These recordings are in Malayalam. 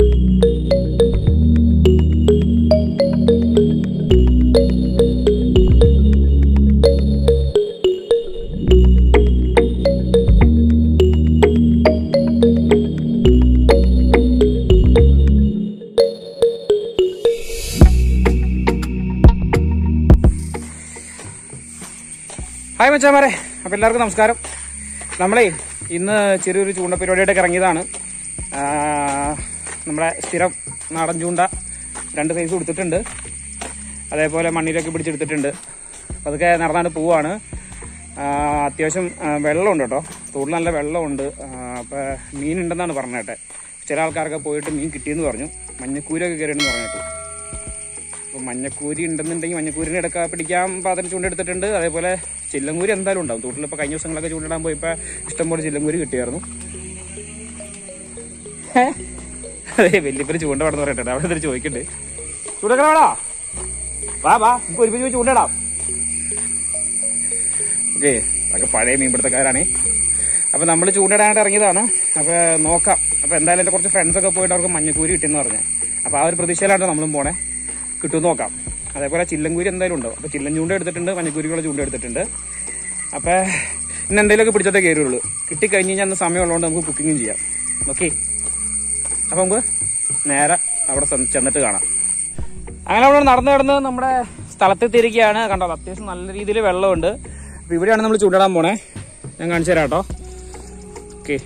ഹായ് മച്ചാമാരെ അപ്പം എല്ലാവർക്കും നമസ്കാരം. നമ്മളെ ഇന്ന് ചെറിയൊരു ചൂണ്ട പരിപാടിയായിട്ടൊക്കെ ഇറങ്ങിയതാണ് നമ്മുടെ സ്ഥിരം നാടൻ ചൂണ്ട രണ്ട് സൈസ് കൊടുത്തിട്ടുണ്ട് അതേപോലെ മണ്ണിലൊക്കെ പിടിച്ചെടുത്തിട്ടുണ്ട്. അതൊക്കെ നടന്നാണ്ട് പോവാണ്. അത്യാവശ്യം വെള്ളമുണ്ട് കേട്ടോ. തോട്ടിൽ നല്ല വെള്ളമുണ്ട്. അപ്പോൾ മീനുണ്ടെന്നാണ് പറഞ്ഞേട്ടെ. ചില ആൾക്കാരൊക്കെ പോയിട്ട് മീൻ കിട്ടിയെന്ന് പറഞ്ഞു. മഞ്ഞക്കൂരൊക്കെ കയറിയെന്ന് പറഞ്ഞിട്ട്. അപ്പോൾ മഞ്ഞക്കൂരി ഉണ്ടെന്നുണ്ടെങ്കിൽ മഞ്ഞക്കൂരിനെ എടുക്കാൻ പിടിക്കാൻ പാത്രം ചൂണ്ടെടുത്തിട്ടുണ്ട് അതേപോലെ ചില്ലങ്കൂരി എന്തായാലും ഉണ്ടാവും. തോട്ടിൽ ഇപ്പോൾ കഴിഞ്ഞ ദിവസങ്ങളൊക്കെ ചൂണ്ടിടാൻ പോയപ്പോൾ ഇഷ്ടംപോലെ ചില്ലങ്കൂരി കിട്ടിയായിരുന്നു? അതെ വലിയപ്പന് ചൂണ്ട വേണമെന്ന് പറയട്ടെ. അവിടെ എന്തൊരു ചൂടക്കണവടാ വാ വാ നമുക്ക് ഒരുമിച്ച് ചൂണ്ടിടാം ഓക്കെ അതൊക്കെ പഴയ മീൻപിടുത്തക്കാരാണേ. അപ്പൊ നമ്മൾ ചൂണ്ടിടാനായിട്ട് ഇറങ്ങിയതാണ്. അപ്പൊ നോക്കാം. അപ്പൊ എന്തായാലും എന്റെ കുറച്ച് ഫ്രണ്ട്സ് ഒക്കെ പോയിട്ട് അവർക്ക് മഞ്ഞക്കൂരി കിട്ടിയെന്ന് പറഞ്ഞു. അപ്പൊ ആ ഒരു പ്രതീക്ഷയിലാണ് നമ്മളും പോണേ. കിട്ടുമെന്ന് നോക്കാം. അതേപോലെ ചില്ലങ്കൂരി എന്തായാലും ഉണ്ടോ? അപ്പൊ ചില്ലൻ ചൂണ്ട എടുത്തിട്ടുണ്ട് മഞ്ഞക്കൂരിക്കുള്ള ചൂണ്ട എടുത്തിട്ടുണ്ട്. അപ്പൊ ഇന്ന് എന്തെങ്കിലുമൊക്കെ പിടിച്ചതേ കയറുള്ളൂ കിട്ടിക്കഴിഞ്ഞ് കഴിഞ്ഞാൽ അന്ന് സമയമുള്ളതുകൊണ്ട് നമുക്ക് കുക്കിങ്ങും ചെയ്യാം. ഓക്കെ അപ്പൊ നമുക്ക് നേരെ അവിടെ ചെന്ന് ചെന്നിട്ട് കാണാം. അങ്ങനെ അവിടെ നടന്നു കിടന്ന് നമ്മുടെ സ്ഥലത്തെത്തിയിരിക്കുകയാണ്. കണ്ടോ അത്യാവശ്യം നല്ല രീതിയിൽ വെള്ളമുണ്ട്. അപ്പൊ ഇവിടെയാണ് നമ്മൾ ചൂണ്ടിടാൻ പോണേ. ഞാൻ കാണിച്ചു തരാം ഓക്കെ.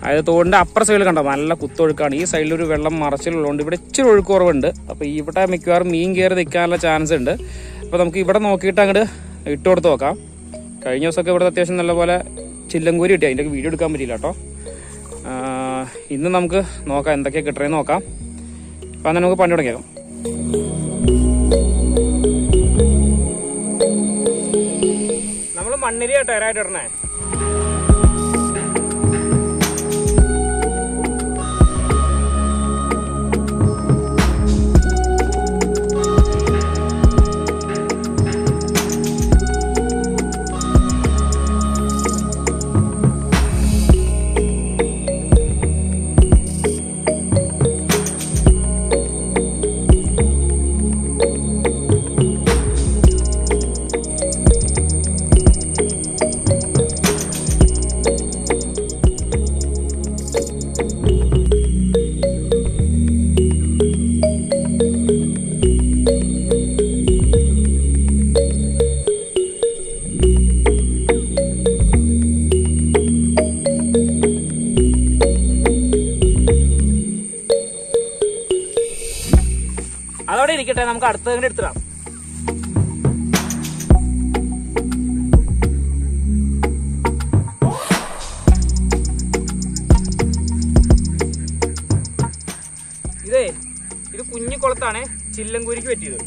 അതായത് തോടിന്റെ അപ്പുറ സൈഡിൽ കണ്ടോ നല്ല കുത്തൊഴുക്കാണ്. ഈ സൈഡിൽ ഒരു വെള്ളം മറച്ചിലുള്ളതുകൊണ്ട് ഇവിടെ ഇച്ചിരി ഒഴുക്ക് കുറവുണ്ട് അപ്പോൾ ഇവിടെ മിക്കവാറും മീൻ കയറി നിൽക്കാനുള്ള ചാൻസ് ഉണ്ട്. അപ്പോൾ നമുക്ക് ഇവിടെ നോക്കിയിട്ട് അങ്ങോട്ട് ഇട്ട് കൊടുത്ത് നോക്കാം. കഴിഞ്ഞ ദിവസമൊക്കെ ഇവിടെ അത്യാവശ്യം നല്ലപോലെ ചില്ലങ്കൂരി കിട്ടി അതിന്റെ വീഡിയോ എടുക്കാൻ പറ്റിയില്ല കേട്ടോ. ഇന്ന് നമുക്ക് നോക്കാം എന്തൊക്കെയാ കിട്ടണേന്ന് നോക്കാം. അപ്പൊ അങ്ങനെ നമുക്ക് പണി തുടങ്ങിയേക്കാം. നമ്മൾ മണ്ണിരിയാ ടയറായിട്ട് ഇടണേ. അടുത്തത് എടുത്തിടാം. ഇതേ ഇത് കുഞ്ഞു കുളത്താണ് ചില്ലങ്കൂരിക്ക് പറ്റിയത്.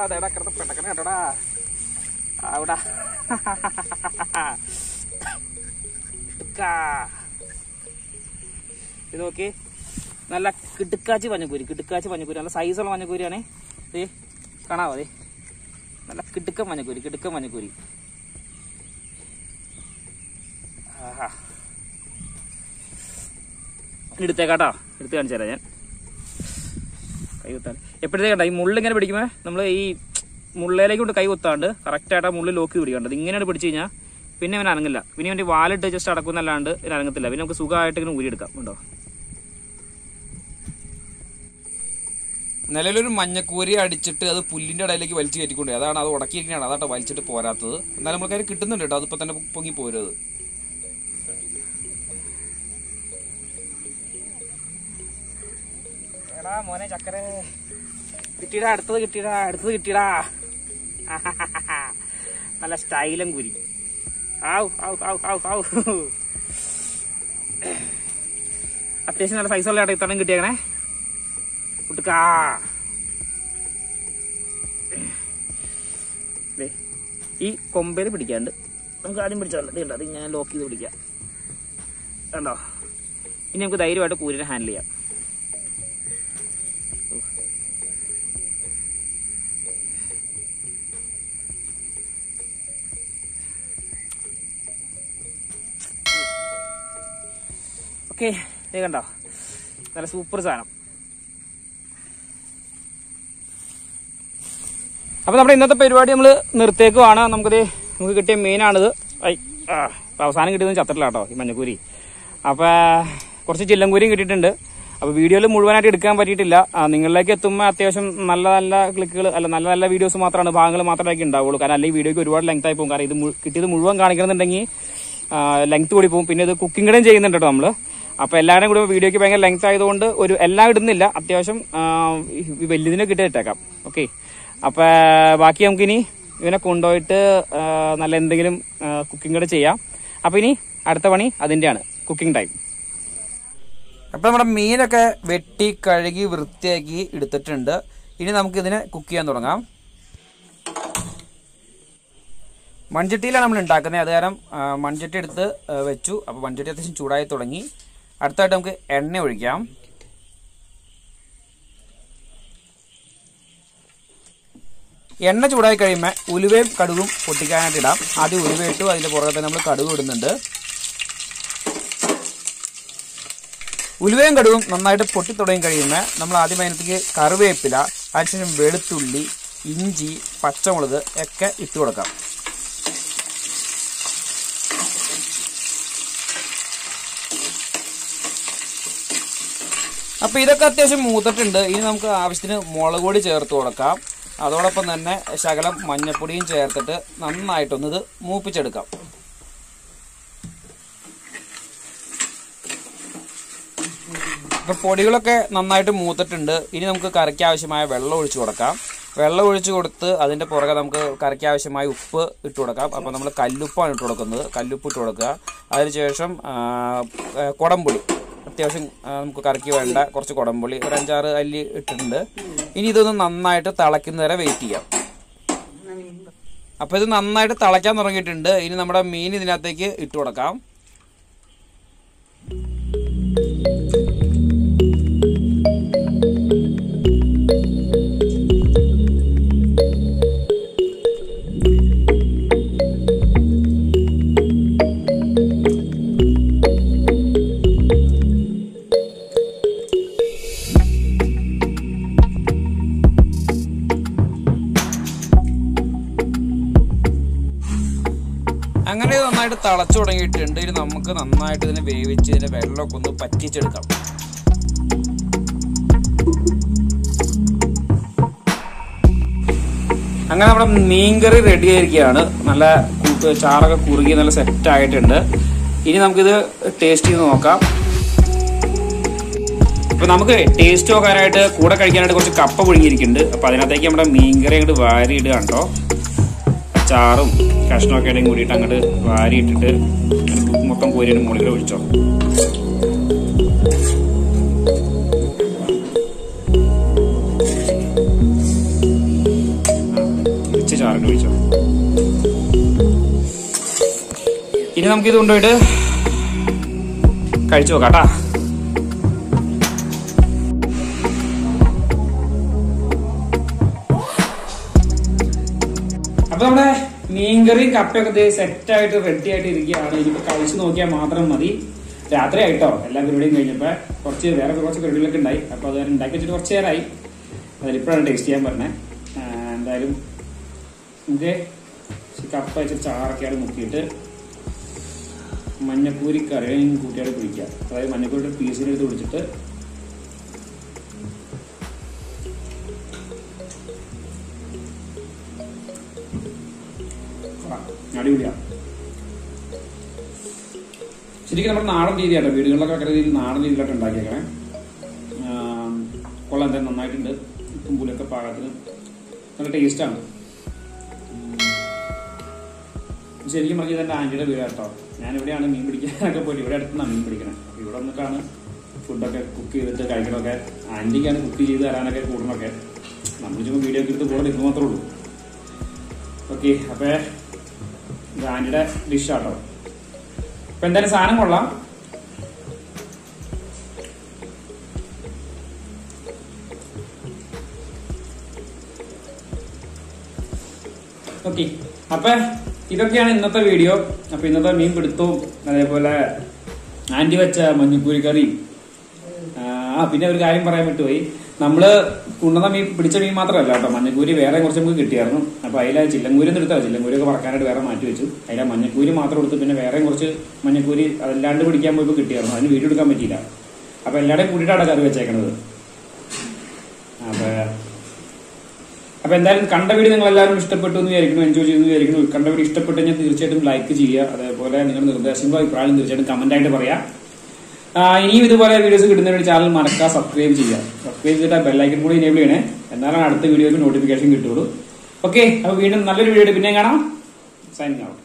മോനെ അതേടാ കിടന്ന് പെട്ടക്കണ കേട്ടോടാ അവിടെ ഇത് നോക്കി. നല്ല കിടുക്കാച്ചി പഞ്ഞപ്പൂരി കിടുക്കാച്ചി പഞ്ഞപ്പൂരി നല്ല സൈസുള്ള പഞ്ഞപ്പൂരിയാണ് ദേ കാണാവോ ദേ. നല്ല കിടുക്കൻ മഞ്ഞക്കൂരി കിടുക്കൻ ഇനി എടുത്തേക്കാട്ടോ. എടുത്ത് കാണിച്ചു തരാം ഞാൻ. കൈ കുത്താൻ കണ്ട? ഈ മുള്ള് ഇങ്ങനെ പിടിക്കുമ്പോ നമ്മൾ ഈ മുള്ളയിലേക്ക് കൊണ്ട് കൈ കുത്താണ്ട് കറക്റ്റായിട്ട് ആ മുള്ളിൽ ലോക്ക് പിടിക്കേണ്ടത് ഇങ്ങനെയാണ് പിടിച്ചു കഴിഞ്ഞാൽ പിന്നെ അവൻ അനങ്ങില്ല പിന്നെ അവന്റെ വാലിട്ട് ജസ്റ്റ് അടക്കുന്നല്ലാണ്ട് ഇവൻ അനങ്ങത്തില്ല. പിന്നെ നമുക്ക് സുഖമായിട്ട് ഇങ്ങനെ ഊരിയെടുക്കാം. ഉണ്ടോ നിലവിലൊരു മഞ്ഞക്കൂരി അടിച്ചിട്ട് അത് പുല്ലിന്റെ ഇടയിലേക്ക് വലിച്ചു കയറ്റിക്കൊണ്ട് അതാണ് അത് ഉടക്കിയിരിക്കുകയാണ് അതാട്ടോ വലിച്ചിട്ട് പോരാത്തത്. എന്നാലും നമുക്ക് അതിന് കിട്ടുന്നുണ്ട് കേട്ടോ. അതിപ്പോൾ തന്നെ പൊങ്ങി പോരുത്. ആ മോനെ ചക്കര. കിട്ടിയടാ അടുത്തത് കിട്ടിയടാ അടുത്തത് കിട്ടിയിടാ. നല്ല സ്റ്റൈലും കുരി ആവ് ആവ് ആവ് ആവ് ആവ് അത്യാവശ്യം നല്ല പൈസ ഉള്ള ഇത്തവണ കിട്ടിയേക്കണേ. കുട്ടുക്കാ. ഈ കൊമ്പയിൽ പിടിക്കാണ്ട്. നമുക്ക് ആദ്യം പിടിച്ചാലോ? ഇത് കണ്ടോ? അത് ഞാൻ ലോക്ക് ചെയ്ത് പിടിക്കാം. കണ്ടോ? ഇനി നമുക്ക് ധൈര്യമായിട്ട് കൂരിനെ ഹാൻഡിൽ ചെയ്യാം. ഓക്കെ. ഇത് കണ്ടോ? നല്ല സൂപ്പർ സാധനം. അപ്പൊ നമ്മുടെ ഇന്നത്തെ പരിപാടി നമ്മൾ നിർത്തേക്കുവാണ്. നമുക്കിത് നമുക്ക് കിട്ടിയ മീനാണിത്. ഐ അവസാനം കിട്ടിയത് ചത്തറിലാട്ടോ ഈ മഞ്ഞക്കൂരി. അപ്പൊ കുറച്ച് ചില്ലങ്കൂരിയും കിട്ടിയിട്ടുണ്ട്. അപ്പൊ വീഡിയോയിൽ മുഴുവനായിട്ട് എടുക്കാൻ പറ്റിയിട്ടില്ല. നിങ്ങളിലേക്ക് എത്തുമ്പോൾ അത്യാവശ്യം നല്ല നല്ല ക്ലിക്കുകൾ അല്ല നല്ല നല്ല വീഡിയോസ് മാത്രമാണ് ഭാഗങ്ങൾ മാത്രമേ ഉണ്ടാവുള്ളൂ. കാരണം അല്ലെങ്കിൽ വീഡിയോക്ക് ഒരുപാട് ലെങ്ത് ആയി പോകും. കാരണം ഇത് കിട്ടിയത് മുഴുവൻ കാണിക്കണമെന്നുണ്ടെങ്കിൽ ലെങ്ത് കൂടി പോകും. പിന്നെ ഇത് കുക്കിംഗ് ചെയ്യുന്നുണ്ട് കേട്ടോ നമ്മൾ. അപ്പൊ എല്ലാവരും കൂടി വീഡിയോക്ക് ഭയങ്കര ലെങ്ത് ആയതുകൊണ്ട് ഒരു എല്ലാം ഇടുന്നില്ല. അത്യാവശ്യം വലിയതിനെ കിട്ടിയിട്ടേക്കാം. ഓക്കെ അപ്പൊ ബാക്കി നമുക്കിനി ഇവനെ കൊണ്ടുപോയിട്ട് നല്ല എന്തെങ്കിലും കുക്കിംഗ് കൂടെ ചെയ്യാം. അപ്പൊ ഇനി അടുത്ത പണി അതിന്റെയാണ്. കുക്കിംഗ് ടൈം അപ്പൊ നമ്മുടെ മീനൊക്കെ വെട്ടി കഴുകി വൃത്തിയാക്കി എടുത്തിട്ടുണ്ട്. ഇനി നമുക്ക് ഇതിനെ കുക്ക് ചെയ്യാൻ തുടങ്ങാം. മൺചട്ടിയിലാണ് നമ്മൾ ഉണ്ടാക്കുന്നത്. അത് കാരണം മൺചട്ടി എടുത്ത് വെച്ചു. അപ്പോൾ മൺചട്ടി അത്യാവശ്യം ചൂടായി തുടങ്ങി. അടുത്തായിട്ട് നമുക്ക് എണ്ണ ഒഴിക്കാം. എണ്ണ ചൂടായി കഴിയുമ്പോൾ ഉലുവയും കടുകും പൊട്ടിക്കാനായിട്ട് ഇടാം. ആദ്യം ഉലുവ ഇട്ടു അതിന്റെ പുറകെ തന്നെ നമ്മൾ കടുക് ഇടുന്നുണ്ട്. ഉലുവയും കടുവും നന്നായിട്ട് പൊട്ടി തുടങ്ങി കഴിയുമ്പോൾ നമ്മൾ ആദ്യം അതിനകത്തേക്ക് കറിവേപ്പില അതിനുശേഷം വെളുത്തുള്ളി ഇഞ്ചി പച്ചമുളക് ഒക്കെ ഇട്ട് കൊടുക്കാം. അപ്പൊ ഇതൊക്കെ അത്യാവശ്യം മൂത്തിട്ടുണ്ട്. ഇനി നമുക്ക് ആവശ്യത്തിന് മുളക് പൊടി ചേർത്ത് കൊടുക്കാം. അതോടൊപ്പം തന്നെ ശകലം മഞ്ഞപ്പൊടിയും ചേർത്തിട്ട് നന്നായിട്ടൊന്ന് ഇത് മൂപ്പിച്ചെടുക്കാം. ഇപ്പൊ പൊടികളൊക്കെ നന്നായിട്ട് മൂത്തിട്ടുണ്ട്. ഇനി നമുക്ക് കറിക്ക് ആവശ്യമായ വെള്ളം ഒഴിച്ചു കൊടുക്കാം. വെള്ളം ഒഴിച്ചു കൊടുത്ത് അതിന്റെ പുറകെ നമുക്ക് കറിക്ക് ആവശ്യമായ ഉപ്പ് ഇട്ട് കൊടുക്കാം. അപ്പോൾ നമ്മൾ കല്ലുപ്പാണ് ഇട്ട് കൊടുക്കുന്നത്. കല്ലുപ്പ് ഇട്ട് കൊടുക്കുക. അതിനുശേഷം കുടംപുളി. അത്യാവശ്യം നമുക്ക് കറക്കി വേണ്ട കുറച്ച് കുടംപുളി ഒരു അഞ്ചാറ് അല്ലി ഇട്ടിട്ടുണ്ട്. ഇനി ഇതൊന്ന് നന്നായിട്ട് തിളയ്ക്കുന്നവരെ വെയിറ്റ് ചെയ്യാം. അപ്പോൾ ഇത് നന്നായിട്ട് തിളയ്ക്കാൻ തുടങ്ങിയിട്ടുണ്ട്. ഇനി നമ്മുടെ മീൻ ഇതിനകത്തേക്ക് ഇട്ട് കൊടുക്കാം. നന്നായിട്ട് തിളച്ചു തുടങ്ങിയിട്ടുണ്ട്. ഇനി നമുക്ക് നന്നായിട്ട് ഇതിനെ വേവിച്ച് ഇതിന്റെ വെള്ളമൊക്കെ ഒന്ന് പറ്റിച്ചെടുക്കാം. അങ്ങനെ നമ്മുടെ മീൻകറി റെഡി ആയിരിക്കുകയാണ്. നല്ല ചാറൊക്കെ കുറുകി നല്ല സെറ്റ് ആയിട്ടുണ്ട്. ഇനി നമുക്കിത് ടേസ്റ്റ് ചെയ്ത് നോക്കാം. അപ്പൊ നമുക്ക് ടേസ്റ്റ് നോക്കാനായിട്ട് കൂടെ കഴിക്കാനായിട്ട് കുറച്ച് കപ്പ പുഴുങ്ങിയിരിക്കുന്നുണ്ട്. അപ്പൊ അതിനകത്തേക്ക് നമ്മുടെ മീൻകറി അങ്ങോട്ട് വാരി ഇടുക ചാറും കഷ്ണമൊക്കെ ഇടയും കൂടിയിട്ട് അങ്ങോട്ട് വാരി ഇട്ടിട്ട് മൊത്തം കോരിയുടെ മുകളിൽ ഒഴിച്ചോ. ഇച്ചിരി ചാറിട്ട് ഒഴിച്ചോ. ഇനി നമുക്കിത് കൊണ്ടുപോയിട്ട് കഴിച്ചു നോക്കാം അപ്പൊ നമ്മുടെ മീൻകറിയും കപ്പയൊക്കെ സെറ്റ് ആയിട്ട് റെഡി ആയിട്ട് ഇരിക്കുകയാണ് ഇനിയിപ്പോ കഴിച്ചു നോക്കിയാൽ മാത്രം മതി. രാത്രി ആയിട്ടോ? എല്ലാ പരിപാടിയും കഴിഞ്ഞപ്പോ കുറച്ച് വേറെ കുറച്ച് പരിപാടികളൊക്കെ ഉണ്ടായി. അപ്പൊ അത് ഉണ്ടാക്കി വെച്ചിട്ട് കുറച്ച് നേരമായി അതിലിപ്പോഴാണ് ടേസ്റ്റ് ചെയ്യാൻ പറഞ്ഞത് എന്തായാലും നമുക്ക് കപ്പ വെച്ചിട്ട് ചാറൊക്കെയാണ് മുക്കിയിട്ട് മഞ്ഞപ്പൂരി കറിയും കൂട്ടിയായിട്ട് കുടിക്കുക അതായത് മഞ്ഞപ്പൂരിയുടെ പീസിനെടുത്ത് കുടിച്ചിട്ട് അടിപൊളിയാ ശരിക്കും നമ്മുടെ നാടൻ രീതിയാണ് വീടുകളിലൊക്കെ വെക്കുന്ന രീതിയിൽ നാടൻ രീതിയിലായിട്ട് ഉണ്ടാക്കിയേക്കണേ. കൊള്ളാൻ തന്നെ നന്നായിട്ടുണ്ട്. പുളിയൊക്കെ പാകത്തിന് നല്ല ടേസ്റ്റാണ് ശരിക്കും പറഞ്ഞാൽ എന്റെ ആന്റിയുടെ വീട് കേട്ടോ ഞാൻ ഇവിടെയാണ് മീൻ പിടിക്കാനൊക്കെ പോയിട്ട് ഇവിടെ അടുത്തുനിന്നാണ് മീൻ പിടിക്കണേ. അപ്പോൾ ഇവിടെ നിന്നൊക്കെയാണ് ഫുഡൊക്കെ കുക്ക് ചെയ്തിട്ട് കഴിക്കണമൊക്കെ ആന്റിക്കാണ് കുക്ക് ചെയ്ത് തരാനൊക്കെ കൂടണമൊക്കെ നമ്മൾ ചുമ്മാ വീഡിയോ ഒക്കെ എടുത്ത് കൂടെ നിൽക്കുക മാത്രമേ ഉള്ളൂ. ഓക്കെ അപ്പൊ ആന്റിയുടെ ഡിഷ് ആട്ടോ. അപ്പൊ എന്തായാലും സാധനം കൊള്ളാം. ഓക്കെ അപ്പൊ ഇതൊക്കെയാണ് ഇന്നത്തെ വീഡിയോ അപ്പൊ ഇന്നത്തെ മീൻ പിടുത്തവും അതേപോലെ ആന്റി വെച്ച മഞ്ഞക്കൂരി കറിയും ആ പിന്നെ ഒരു കാര്യം പറയാൻ വിട്ടുപോയി. നമ്മൾ കൊണ്ടുവന്ന മീൻ പിടിച്ച മീൻ മാത്രമല്ല കേട്ടോ. മഞ്ഞക്കൂരി വേറെ കുറച്ച് നമുക്ക് കിട്ടിയായിരുന്നു. അപ്പൊ അതിലെ ചില്ലങ്കൂരി എടുത്താ? ചില്ലങ്കൂരി ഒക്കെ പറക്കാനായിട്ട് വേറെ മാറ്റി വെച്ചു. അതിലെ മഞ്ഞക്കൂരി മാത്രം എടുത്ത് പിന്നെ വേറെ കുറച്ച് മഞ്ഞക്കൂരി അതല്ലാണ്ട് പിടിക്കാൻ പോയപ്പോൾ കിട്ടിയായിരുന്നു. അതിന് വീഡിയോ എടുക്കാൻ പറ്റിയില്ല. അപ്പൊ എല്ലാവരുടെയും കൂടിയിട്ടാണ് കറി വെച്ചേക്കണത്. അപ്പൊ അപ്പൊ എന്തായാലും കണ്ട വീഡിയോ നിങ്ങൾ എല്ലാവരും ഇഷ്ടപ്പെട്ടു എന്ന് വിചാരിക്കുന്നു എൻജോയ് ചെയ്തു വിചാരിക്കുന്നു. കണ്ട വീഡിയോ ഇഷ്ടപ്പെട്ടു കഴിഞ്ഞാൽ തീർച്ചയായിട്ടും ലൈക്ക് ചെയ്യുക. അതേപോലെ നിങ്ങളുടെ നിർദ്ദേശങ്ങളും അഭിപ്രായം തീർച്ചയായിട്ടും കമന്റ് ആയിട്ട് പറയാം. ഇനിയും ഇതുപോലെ വീഡിയോസ് കിട്ടുന്ന വേണ്ടി ചാനൽ മറക്കുക സബ്സ്ക്രൈബ് ചെയ്യുക. സബ്സ്ക്രൈബ് ചെയ്തിട്ട് ആ ബെല്ലൈക്കൻ കൂടി എനേബിൾ ചെയ്യണേ. എന്നാലാണ് അടുത്ത വീഡിയോക്ക് നോട്ടിഫിക്കേഷൻ കിട്ടുള്ളൂ ഓക്കെ അപ്പൊ വീണ്ടും നല്ലൊരു വീഡിയോ പിന്നെ കാണാം. Signing out